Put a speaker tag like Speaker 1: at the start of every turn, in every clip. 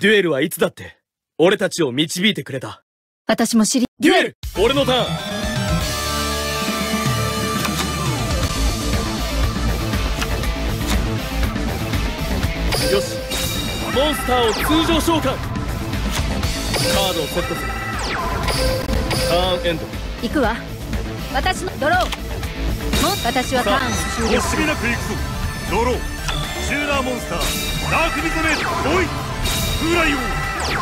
Speaker 1: デュエルはいつだって俺たちを導いてくれた。
Speaker 2: 私も知り
Speaker 1: デュエル！俺のターン！よし。モンスターを通常召喚！カードをセットする。ターンエンド。
Speaker 2: 行くわ。私のドロー。も私はターンを終了
Speaker 3: 惜しみなく行くぞドロー。チューナーモンスター。ダークリゾネート。来い風来王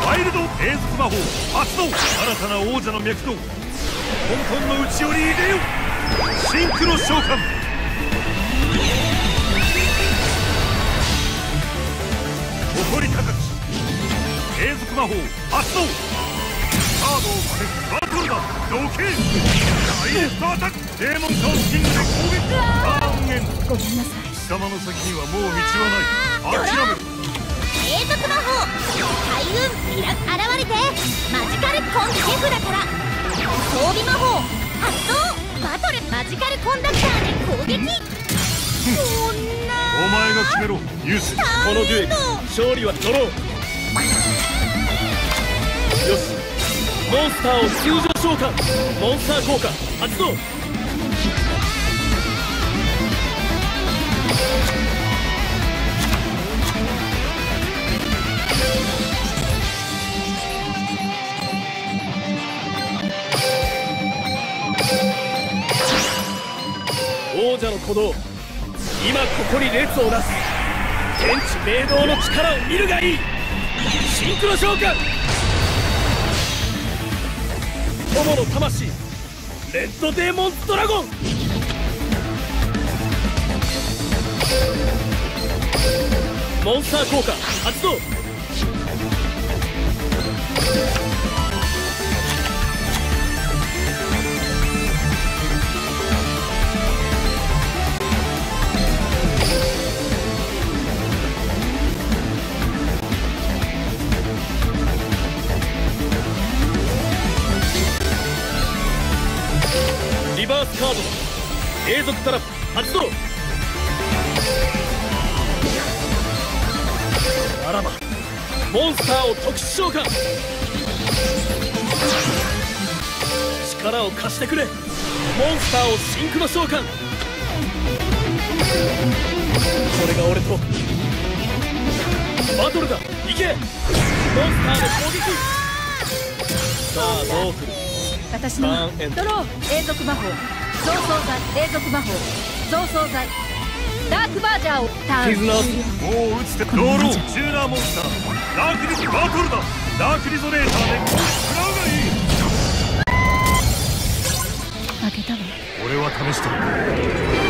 Speaker 3: ワイルド永続魔法発動新たな王者の脈動混沌の内より入れよシンクロ召喚誇り高き永続魔法発動カードを伏せバトルだどけダイレクトアタック。デーモンカウスキングで攻撃。ターンエンド
Speaker 2: ごめんなさい
Speaker 3: 貴様の先にはもう道はない。諦め。る
Speaker 4: 続魔法開運ミラ現れてマジカルコンシェフだから装備魔法発動バトルマジカルコンダクターで攻撃。そんな
Speaker 3: お前が決めろ。ユース
Speaker 1: このデュエル勝利はドローよしモンスターを通常召喚モンスター効果発動王者の鼓動今ここに列を出す天地明堂の力を見るがいいシンクロ召喚友の魂。レッドデーモンドラゴン。モンスター効果発動。カード永続トラップ発動ならばモンスターを特殊召喚。力を貸してくれ。モンスターをシンクロ召喚。これが俺と。バトルだ。行け。モンスターで攻撃。さあどうする？
Speaker 2: 私の
Speaker 1: ド
Speaker 2: ロー永続魔法増装剤永続魔法。増装剤ダークバージャーをターン。
Speaker 3: もう打つてドローチューナーモンスター。ダークリゾバトルだ。ダークリゾネーターで食らうがいい。
Speaker 2: 負けたわ。
Speaker 3: 俺は試してる